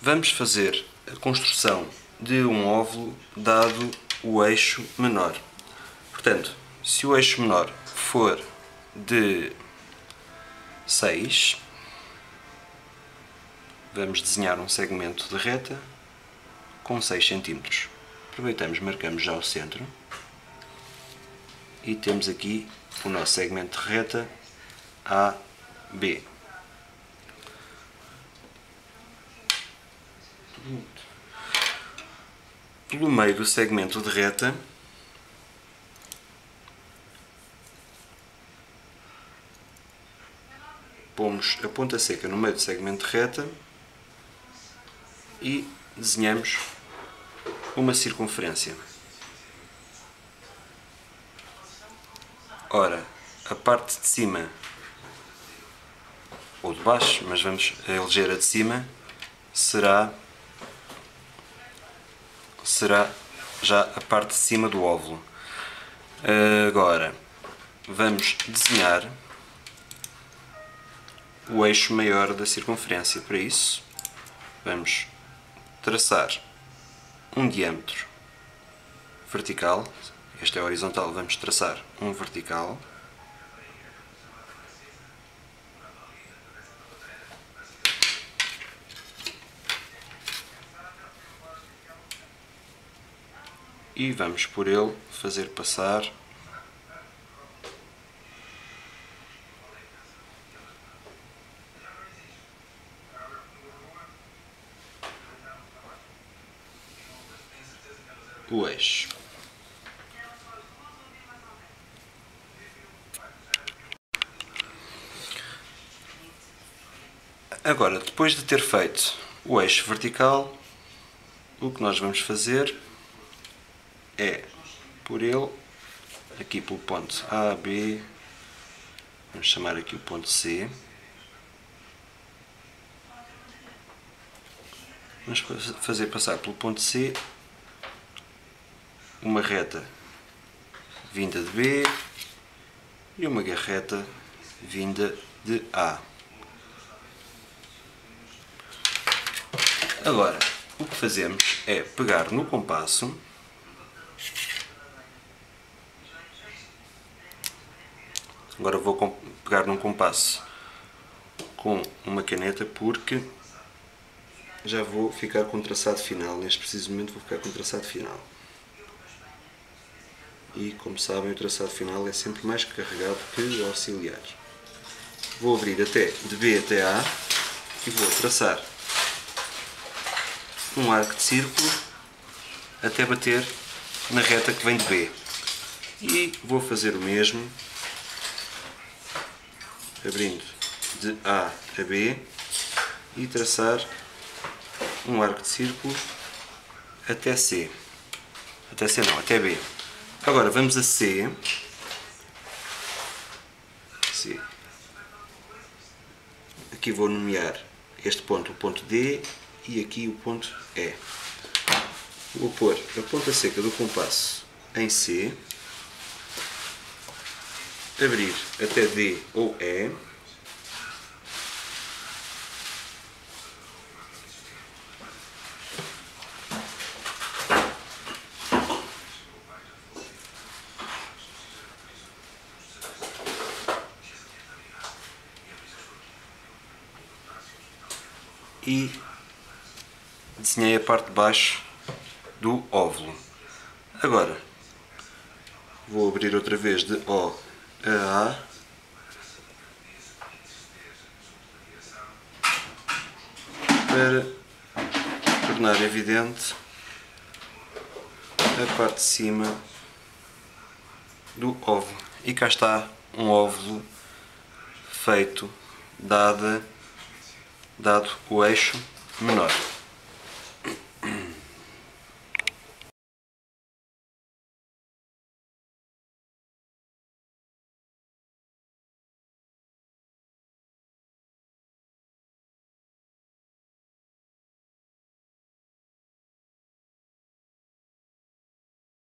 vamos fazer a construção de um óvulo dado o eixo menor. Portanto, se o eixo menor for de 6, vamos desenhar um segmento de reta com 6 cm. Aproveitamos, marcamos já o centro e temos aqui o nosso segmento de reta AB. Pelo meio do segmento de reta pomos a ponta seca no meio do segmento de reta e desenhamos uma circunferência. Ora, a parte de cima ou de baixo, mas vamos eleger a de cima, será será já a parte de cima do óvulo. Agora, vamos desenhar o eixo maior da circunferência. Para isso, vamos traçar um diâmetro vertical, este é horizontal, vamos traçar um vertical, e vamos por ele fazer passar o eixo. Agora, depois de ter feito o eixo vertical, o que nós vamos fazer é por ele, aqui pelo ponto A, B, vamos chamar aqui o ponto C, vamos fazer passar pelo ponto C uma reta vinda de B e uma reta vinda de A. Agora, o que fazemos é pegar no compasso Agora vou pegar num compasso com uma caneta porque já vou ficar com o traçado final. Neste preciso momento vou ficar com o traçado final. E como sabem o traçado final é sempre mais carregado que o auxiliar. Vou abrir até de B até A e vou traçar um arco de círculo até bater na reta que vem de B. E vou fazer o mesmo abrindo de A a B e traçar um arco de círculo até C. Até C não, até B. Agora vamos a C. C. Aqui vou nomear este ponto, o ponto D, e aqui o ponto E. Vou pôr a ponta seca do compasso em C abrir até D ou E. E desenhei a parte de baixo do óvulo. Agora, vou abrir outra vez de O a para tornar evidente a parte de cima do óvulo. E cá está um óvulo feito dada, dado o eixo menor.